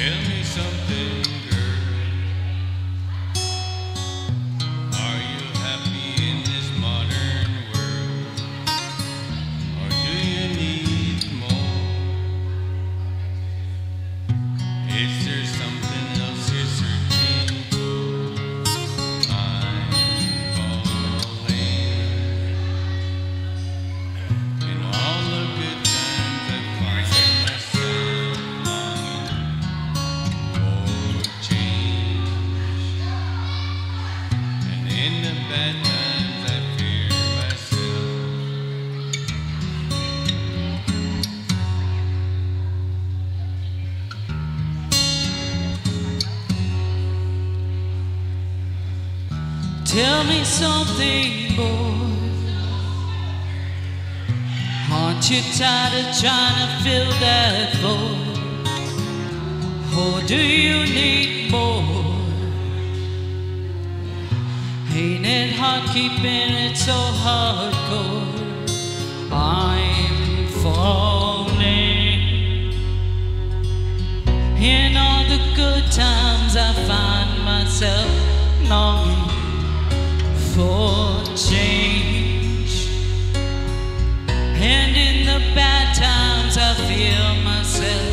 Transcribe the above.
Tell me something. Tell me something, boy. Aren't you tired of trying to fill that void? Or do you need more? keeping it so hardcore. I'm falling. In all the good times, I find myself longing for change. And in the bad times, I feel myself.